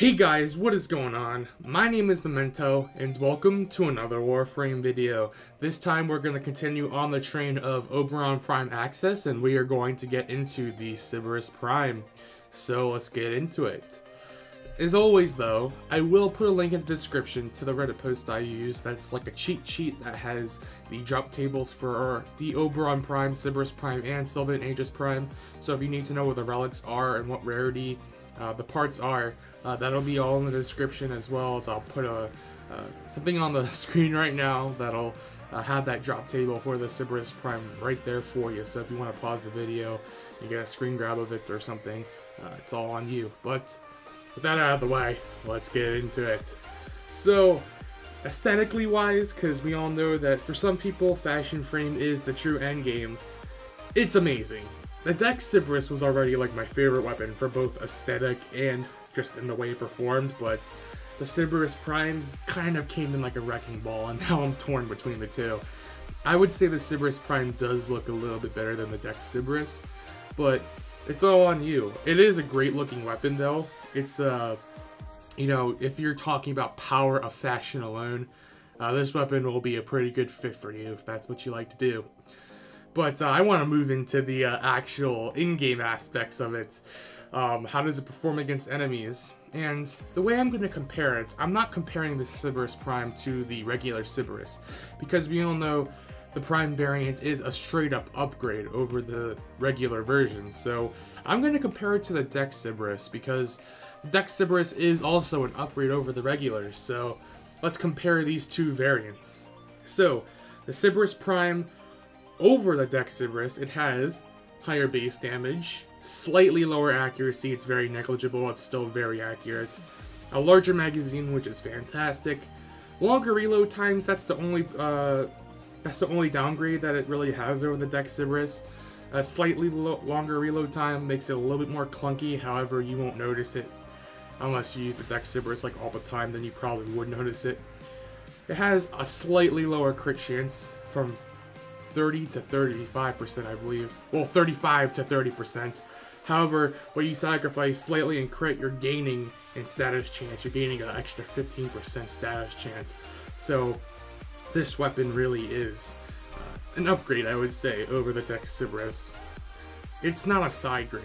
Hey guys, what is going on? My name is Memento, and welcome to another Warframe video. This time we're going to continue on the train of Oberon Prime Access, and we are going to get into the Sybaris Prime. So let's get into it. As always though, I will put a link in the description to the Reddit post I use that's like a cheat sheet that has the drop tables for the Oberon Prime, Sybaris Prime, and Silva & Aegis Prime. So if you need to know where the relics are and what rarity uh, the parts are, uh, that'll be all in the description as well as I'll put a uh, something on the screen right now that'll uh, have that drop table for the Sybaris Prime right there for you. So if you want to pause the video, you get a screen grab of it or something, uh, it's all on you. But with that out of the way, let's get into it. So, aesthetically wise, because we all know that for some people, Fashion Frame is the true endgame, it's amazing. The Dex Sybaris was already like my favorite weapon for both aesthetic and just in the way it performed, but the Sybaris Prime kind of came in like a wrecking ball, and now I'm torn between the two. I would say the Sybaris Prime does look a little bit better than the Dex Sybaris, but it's all on you. It is a great looking weapon though. It's, uh, you know, if you're talking about power of fashion alone, uh, this weapon will be a pretty good fit for you if that's what you like to do. But uh, I want to move into the uh, actual in-game aspects of it. Um, how does it perform against enemies? And the way I'm going to compare it, I'm not comparing the Sybaris Prime to the regular Sybaris, because we all know the Prime variant is a straight up upgrade over the regular version. So I'm going to compare it to the Dex Sybaris, because Dex Sybaris is also an upgrade over the regular. So let's compare these two variants. So the Sybaris Prime over the Dex Sybaris, it has higher base damage, slightly lower accuracy, it's very negligible, it's still very accurate. A larger magazine, which is fantastic. Longer reload times, that's the only uh, that's the only downgrade that it really has over the Dex Sybaris. A slightly lo longer reload time makes it a little bit more clunky, however, you won't notice it unless you use the Dex Sybaris like all the time, then you probably would notice it. It has a slightly lower crit chance from 30 to 35%, I believe. Well, 35 to 30%. However, when you sacrifice slightly in crit, you're gaining in status chance. You're gaining an extra 15% status chance. So, this weapon really is uh, an upgrade, I would say, over the Dex. It's not a side grade.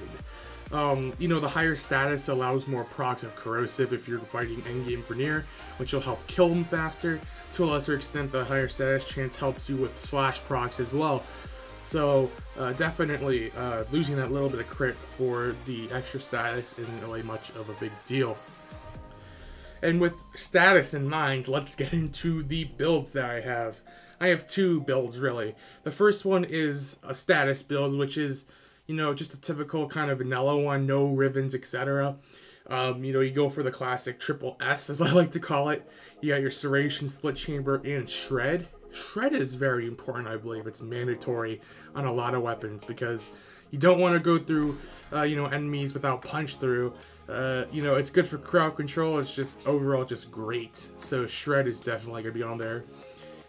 Um, you know, the higher status allows more procs of corrosive if you're fighting endgame Grineer, which will help kill them faster. To a lesser extent, the higher status chance helps you with slash procs as well. So uh, definitely uh, losing that little bit of crit for the extra status isn't really much of a big deal. And with status in mind, let's get into the builds that I have. I have two builds really. The first one is a status build, which is you know, just a typical kind of vanilla one, no ribbons, etc. Um, you know, you go for the classic triple S, as I like to call it. You got your Serration, Split Chamber, and Shred. Shred is very important, I believe. It's mandatory on a lot of weapons because you don't want to go through, uh, you know, enemies without punch through. Uh, you know, it's good for crowd control. It's just overall just great. So Shred is definitely going to be on there.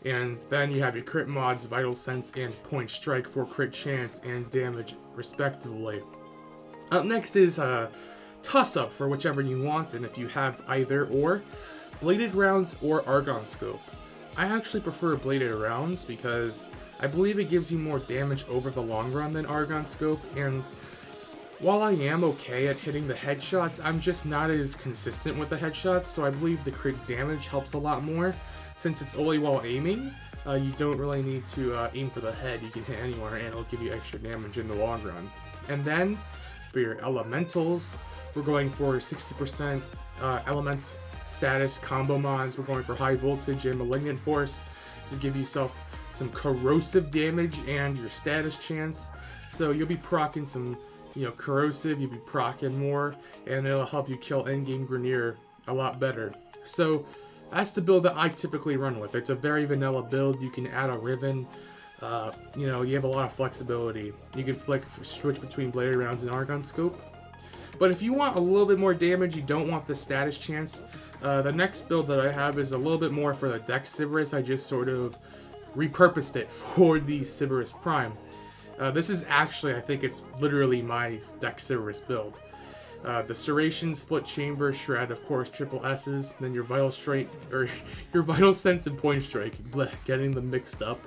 And then you have your crit mods, Vital Sense, and Point Strike for crit chance and damage, respectively. Up next is uh, Toss Up for whichever you want, and if you have either or, Bladed Rounds or Argon Scope. I actually prefer Bladed Rounds because I believe it gives you more damage over the long run than Argon Scope, and while I am okay at hitting the headshots, I'm just not as consistent with the headshots, so I believe the crit damage helps a lot more. Since it's only while aiming, uh, you don't really need to uh, aim for the head. You can hit anywhere and it'll give you extra damage in the long run. And then, for your elementals, we're going for 60% uh, element status combo mods. We're going for high voltage and malignant force to give yourself some corrosive damage and your status chance. So you'll be procking some, you know, corrosive, you'll be procking more, and it'll help you kill endgame Grineer a lot better. So that's the build that I typically run with. It's a very vanilla build. You can add a Riven. Uh, you know, you have a lot of flexibility. You can flick, switch between bladed rounds and argon scope. But if you want a little bit more damage, you don't want the status chance, uh, the next build that I have is a little bit more for the Dex Sybaris. I just sort of repurposed it for the Sybaris Prime. Uh, this is actually, I think it's literally my Dex Sybaris build. uh, the Serration, Split Chamber, Shred, of course, triple S's, then your Vital Strike, or your Vital Sense and Point Strike, bleh, getting them mixed up.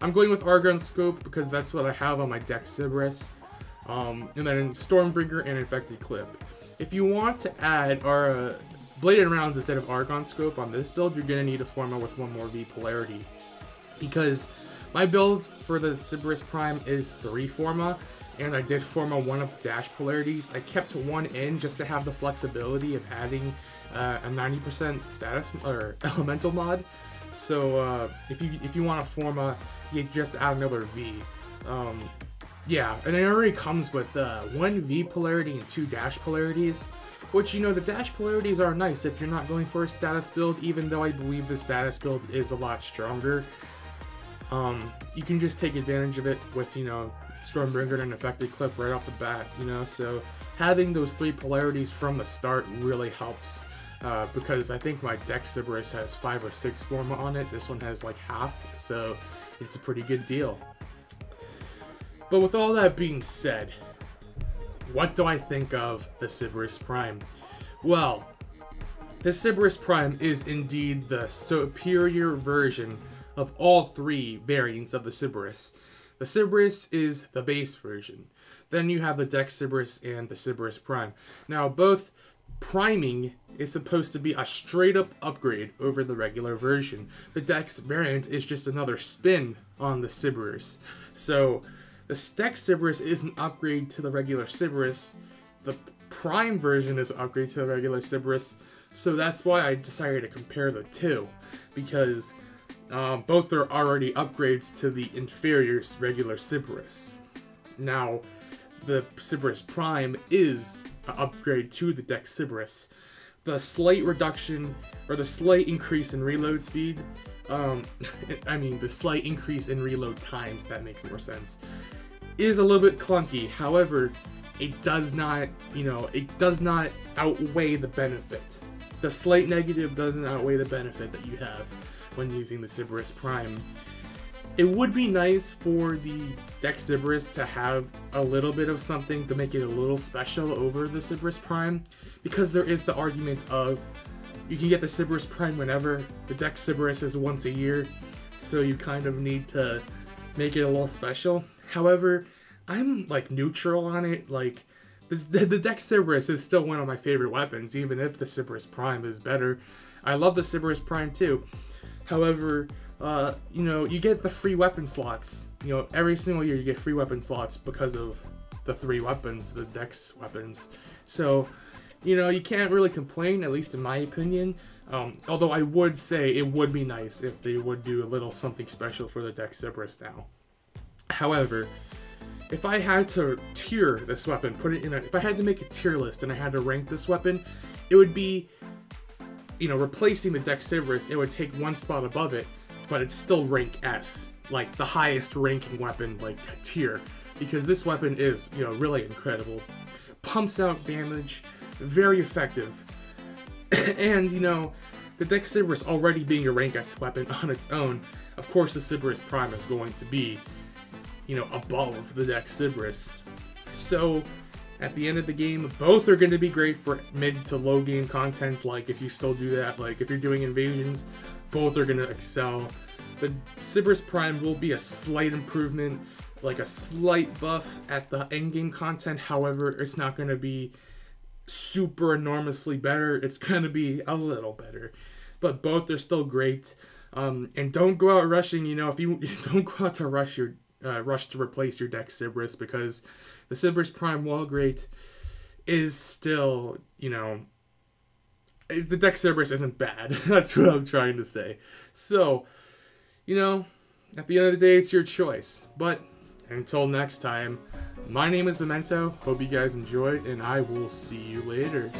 I'm going with Argon Scope because that's what I have on my Dex Sybaris. Um, and then Stormbringer and Infected Clip. If you want to add our uh, Bladed Rounds instead of Argon Scope on this build, you're going to need a Forma with one more V Polarity. Because my build for the Sybaris Prime is 3 Forma, and I did Forma one of the dash polarities. I kept one in just to have the flexibility of adding uh, a 90% status or elemental mod. So uh, if you if you want a Forma, you just add another V. Um, yeah, and it already comes with uh, one V polarity and two dash polarities, which, you know, the dash polarities are nice if you're not going for a status build, even though I believe the status build is a lot stronger. Um, you can just take advantage of it with, you know, Stormbringer and Infected Clip right off the bat, you know, so having those three polarities from the start really helps. Uh, because I think my Dex Sybaris has five or six Forma on it. This one has like half, so it's a pretty good deal. But with all that being said, what do I think of the Sybaris Prime? Well, the Sybaris Prime is indeed the superior version of all three variants of the Sybaris. The Sybaris is the base version. Then you have the Dex Sybaris and the Sybaris Prime. Now, both priming is supposed to be a straight up upgrade over the regular version. The Dex variant is just another spin on the Sybaris. So, the Dex Sybaris is an upgrade to the regular Sybaris. The Prime version is an upgrade to the regular Sybaris. So that's why I decided to compare the two. Because um, both are already upgrades to the inferior regular Sybaris. Now, the Sybaris Prime is an upgrade to the Dex Sybaris. The slight reduction, or the slight increase in reload speed, um, I mean, the slight increase in reload times, that makes more sense, is a little bit clunky. However, it does not, you know, it does not outweigh the benefit. The slight negative doesn't outweigh the benefit that you have when using the Sybaris Prime. It would be nice for the Dex Sybaris to have a little bit of something to make it a little special over the Sybaris Prime, because there is the argument of you can get the Sybaris Prime whenever, the Dex Sybaris is once a year, so you kind of need to make it a little special. However, I'm like neutral on it, like the, the Dex Sybaris is still one of my favorite weapons, even if the Sybaris Prime is better. I love the Sybaris Prime too. However, uh, you know, you get the free weapon slots. You know, every single year you get free weapon slots because of the three weapons, the dex weapons. So, you know, you can't really complain, at least in my opinion. Um, although I would say it would be nice if they would do a little something special for the Dex Sybaris now. However, if I had to tier this weapon, put it in a, if I had to make a tier list and I had to rank this weapon, it would be, you know, replacing the Dex Sybaris, it would take one spot above it, but it's still rank S, like the highest ranking weapon, like tier, because this weapon is, you know, really incredible. Pumps out damage, very effective, and, you know, the Dex Sybaris already being a rank S weapon on its own, of course the Sybaris Prime is going to be, you know, above the Dex Sybaris. So, at the end of the game, both are going to be great for mid to low game content, like if you still do that, like if you're doing invasions, both are going to excel. The Sybaris Prime will be a slight improvement, like a slight buff at the end game content, however, it's not going to be super enormously better, it's going to be a little better. But both are still great. Um, and don't go out rushing, you know, if you don't go out to rush your uh, rush to replace your Dex Sybaris because the Sybaris Prime, while great, is still, you know, the Dex Sybaris isn't bad. That's what I'm trying to say. So, you know, at the end of the day, it's your choice. But until next time, my name is Memento. Hope you guys enjoyed, and I will see you later.